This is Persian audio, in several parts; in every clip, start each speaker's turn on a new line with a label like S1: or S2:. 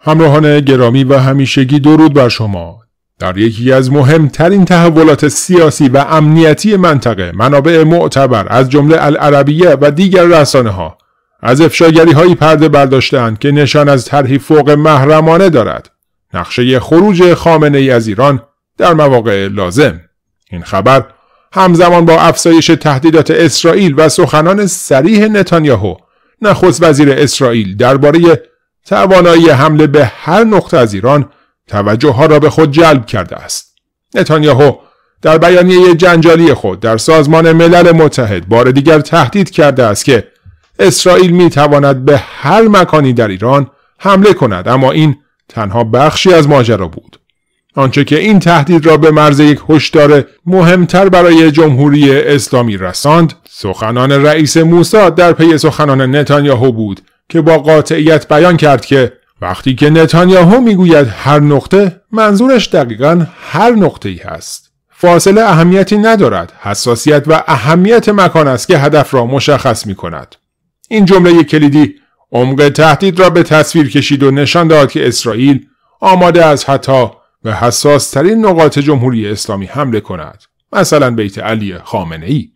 S1: همراهان گرامی و همیشگی درود بر شما. در یکی از مهمترین تحولات سیاسی و امنیتی منطقه منابع معتبر از جمله العربیه و دیگر رسانه ها از افشاگری هایی پرده برداشتند که نشان از طرحی فوق محرمانه دارد. نقشه خروج خامنه ای از ایران در مواقع لازم. این خبر همزمان با افزایش تهدیدات اسرائیل و سخنان سریح نتانیاهو نخست وزیر اسرائیل درباره توانایی حمله به هر نقطه از ایران توجه ها را به خود جلب کرده است. نتانیاهو در بیانیه جنجالی خود در سازمان ملل متحد بار دیگر تهدید کرده است که اسرائیل می تواند به هر مکانی در ایران حمله کند اما این تنها بخشی از ماجرا بود. آنچه که این تهدید را به مرز یک هشدار مهمتر برای جمهوری اسلامی رساند سخنان رئیس موساد در پی سخنان نتانیاهو بود که با قاطعیت بیان کرد که وقتی که نتانیاهو می‌گوید هر نقطه منظورش دقیقا هر نقطه ای هست. فاصله اهمیتی ندارد. حساسیت و اهمیت مکان است که هدف را مشخص می کند. این جمله کلیدی عمق تهدید را به تصویر کشید و نشان داد که اسرائیل آماده از حتی به حساس ترین نقاط جمهوری اسلامی حمله کند. مثلا بیت علی خامنه ای.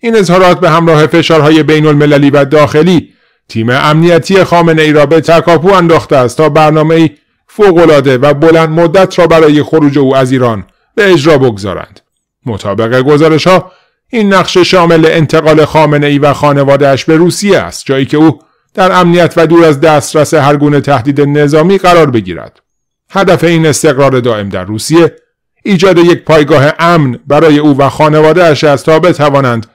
S1: این اظهارات به همراه فشارهای بین المللی و داخلی تیم امنیتی خامنه ای را به تکاپو انداخته است تا برنامه فوقالعاده و بلند مدت را برای خروج او از ایران به اجرا بگذارند. مطابق گزارش ها این نقشه شامل انتقال خامنه ای و خانوادهش به روسیه است جایی که او در امنیت و دور از دسترس هر گونه تهدید نظامی قرار بگیرد. هدف این استقرار دائم در روسیه ایجاد یک پایگاه امن برای او و خانوادهش است تا بتوانند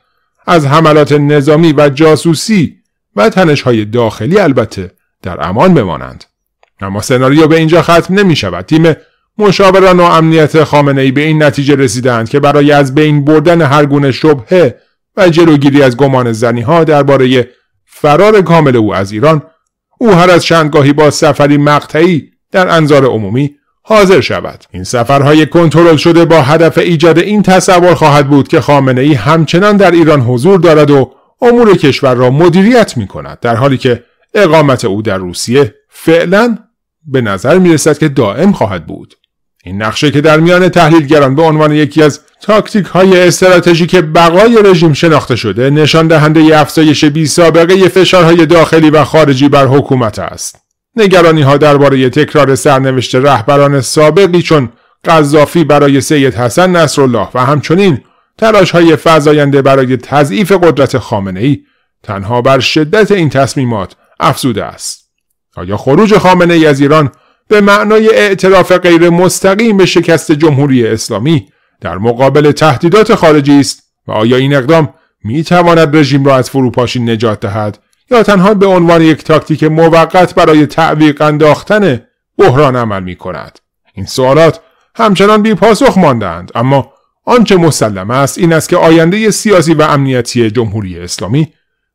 S1: از حملات نظامی و جاسوسی و های داخلی البته در امان بمانند. اما سناریو به اینجا ختم نمی شود. تیم مشاوران و امنیت خامنه ای به این نتیجه رسیدند که برای از بین بردن هر گونه شبهه و جلوگیری از گمان زنی ها درباره فرار کامل او از ایران او هر از چندگاهی با سفری مقطعی در انظار عمومی حاضر شود این سفرهای کنترل شده با هدف ایجاد این تصور خواهد بود که خامنه ای همچنان در ایران حضور دارد و امور کشور را مدیریت می کند در حالی که اقامت او در روسیه فعلا به نظر می رسد که دائم خواهد بود. این نقشه که در میان تحلیلگران به عنوان یکی از تاکتیک های استراتژیک بقای رژیم شناخته شده نشان دهنده افزایش بی سابقه فشارهای داخلی و خارجی بر حکومت است. نگرانی ها درباره تکرار سرنوشت رهبران سابقی چون قذافی برای سید حسن نصرالله و همچنین تلاش های فضاینده برای تضعیف قدرت خامنه ای تنها بر شدت این تصمیمات افزوده است. آیا خروج خامنه ای از ایران به معنای اعتراف غیر مستقیم به شکست جمهوری اسلامی در مقابل تهدیدات خارجی است و آیا این اقدام می تواند رژیم را از فروپاشی نجات دهد یا تنها به عنوان یک تاکتیک موقت برای تعویق انداختن بحران عمل می کند؟ این سوالات همچنان بی پاسخ ماندند اما آنچه مسلم است این است که آینده سیاسی و امنیتی جمهوری اسلامی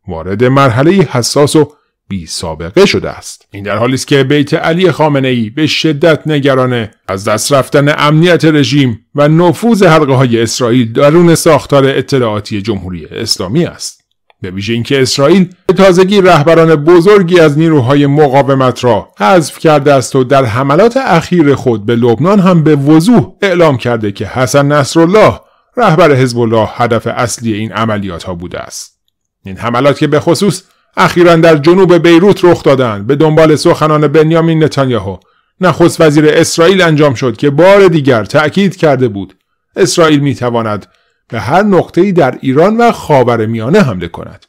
S1: وارد مرحله حساس و بی سابقه شده است. این در حالی است که بیت علی خامنه ای به شدت نگران از دست رفتن امنیت رژیم و نفوذ حلقه های اسرائیل درون ساختار اطلاعاتی جمهوری اسلامی است. به ویژه اینکه اسرائیل به تازگی رهبران بزرگی از نیروهای مقاومت را حذف کرده است و در حملات اخیر خود به لبنان هم به وضوح اعلام کرده که حسن نصرالله رهبر حزب الله هدف اصلی این عملیات ها بوده است. این حملات که به خصوص اخیرا در جنوب بیروت رخ دادند به دنبال سخنان بنیامین نتانیاهو. نخست وزیر اسرائیل انجام شد که بار دیگر تأکید کرده بود. اسرائیل می‌تواند به هر نقطه‌ای در ایران و خاور میانه حمله کند.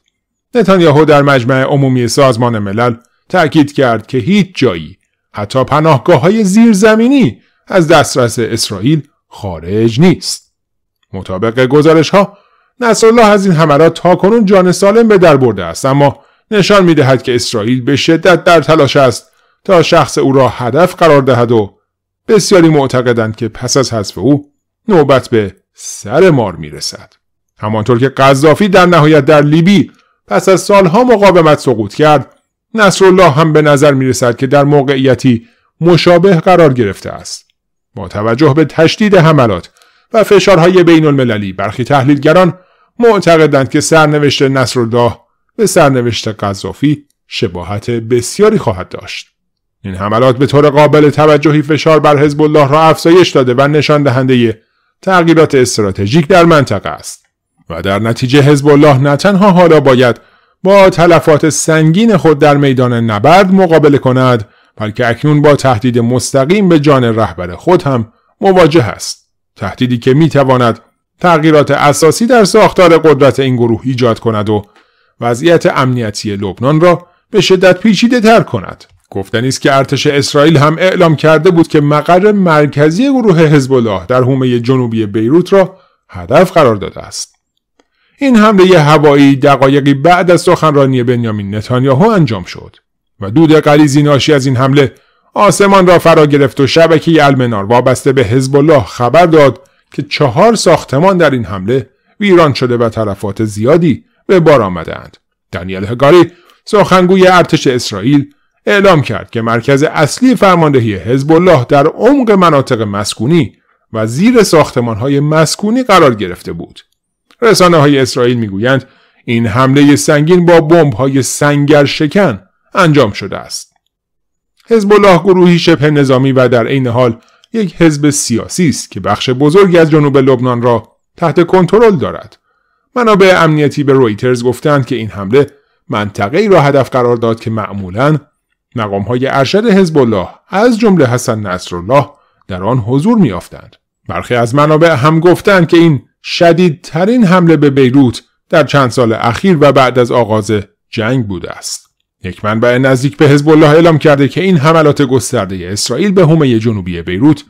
S1: نتانیاهو در مجمع عمومی سازمان ملل تأکید کرد که هیچ جایی حتی پناهگاه های زیرزمینی از دسترس اسرائیل خارج نیست. مطابق گزارش ها نصرالله از این حملات تاکنون جان سالم به در برده است اما نشان می دهد که اسرائیل به شدت در تلاش است تا شخص او را هدف قرار دهد و بسیاری معتقدند که پس از حذف او نوبت به سر مار می‌رسد. همانطور که قذافی در نهایت در لیبی پس از سالها مقاومت سقوط کرد نصرالله هم به نظر می رسد که در موقعیتی مشابه قرار گرفته است. با توجه به تشدید حملات و فشارهای بین المللی برخی تحلیلگران معتقدند که سرنوشت نصرالله به سرنوشت قذافی شباهت بسیاری خواهد داشت. این حملات به طور قابل توجهی فشار بر حزب الله را افزایش داده و نشان دهنده تغییرات استراتژیک در منطقه است و در نتیجه حزب الله نه تنها حالا باید با تلفات سنگین خود در میدان نبرد مقابله کند بلکه اکنون با تهدید مستقیم به جان رهبر خود هم مواجه است. تهدیدی که می‌تواند تغییرات اساسی در ساختار قدرت این گروه ایجاد کند و وضعیت امنیتی لبنان را به شدت پیچیده تر کند. گفتنی است که ارتش اسرائیل هم اعلام کرده بود که مقر مرکزی گروه حزب الله در حومه جنوبی بیروت را هدف قرار داده است این حمله هوایی دقایقی بعد از سخنرانی بنیامین نتانیاهو انجام شد و دود غلیظی ناشی از این حمله آسمان را فرا گرفت و شبکه المنار وابسته به حزب الله خبر داد که چهار ساختمان در این حمله ویران شده و تلفات زیادی به بار آمدند. دانیل هگاری سخنگوی ارتش اسرائیل اعلام کرد که مرکز اصلی فرماندهی حزب الله در عمق مناطق مسکونی و زیر ساختمان های مسکونی قرار گرفته بود. رسانه های اسرائیل می‌گویند این حمله سنگین با بمب های سنگر شکن انجام شده است. حزب الله گروهی شبه نظامی و در عین حال یک حزب سیاسی است که بخش بزرگی از جنوب لبنان را تحت کنترل دارد. منابع امنیتی به رویترز گفتند که این حمله منطقه ای را هدف قرار داد که معمولا مقام های ارشد حزب الله از جمله حسن نصرالله در آن حضور میافتند. برخی از منابع هم گفتند که این شدیدترین حمله به بیروت در چند سال اخیر و بعد از آغاز جنگ بوده است. یک منبع نزدیک به حزب الله اعلام کرده که این حملات گسترده اسرائیل به حومه جنوبی بیروت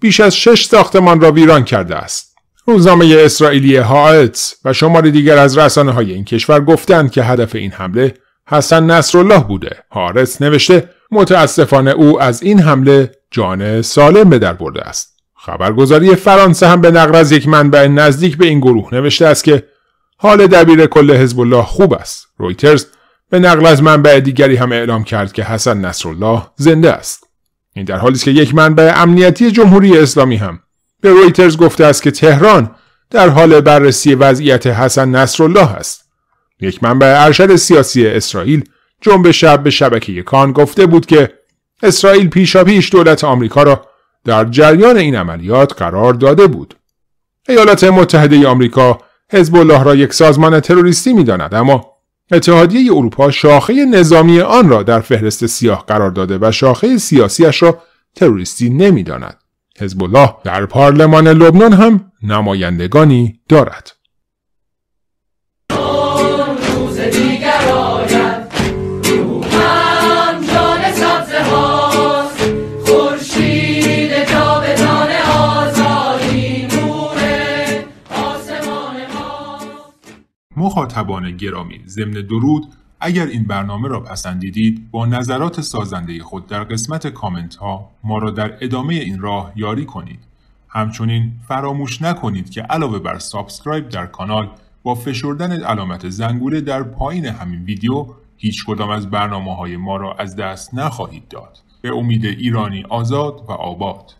S1: بیش از شش ساختمان را ویران کرده است. روزنامه اسرائیلی هایتس و شمار دیگر از رسانه های این کشور گفتند که هدف این حمله حسن نصرالله بوده. هارتس نوشته متاسفانه او از این حمله جان سالم به در برده است. خبرگزاری فرانسه هم به نقل از یک منبع نزدیک به این گروه نوشته است که حال دبیر کل حزب الله خوب است. رویترز به نقل از منبع دیگری هم اعلام کرد که حسن نصرالله زنده است. این در حالی است که یک منبع امنیتی جمهوری اسلامی هم به رویترز گفته است که تهران در حال بررسی وضعیت حسن نصرالله است. یک منبع ارشد سیاسی اسرائیل جنب شب به شبکه کان گفته بود که اسرائیل پیشا پیش دولت آمریکا را در جریان این عملیات قرار داده بود. ایالات متحده آمریکا حزب الله را یک سازمان تروریستی می‌داند اما اتحادیه اروپا شاخه نظامی آن را در فهرست سیاه قرار داده و شاخه سیاسیش را تروریستی نمی‌داند. حزب الله در پارلمان لبنان هم نمایندگانی دارد. مخاطبان گرامی ضمن درود اگر این برنامه را پسندیدید با نظرات سازنده خود در قسمت کامنت ها ما را در ادامه این راه یاری کنید. همچنین فراموش نکنید که علاوه بر سابسکرایب در کانال با فشردن علامت زنگوله در پایین همین ویدیو هیچ کدام از برنامه های ما را از دست نخواهید داد. به امید ایرانی آزاد و آباد.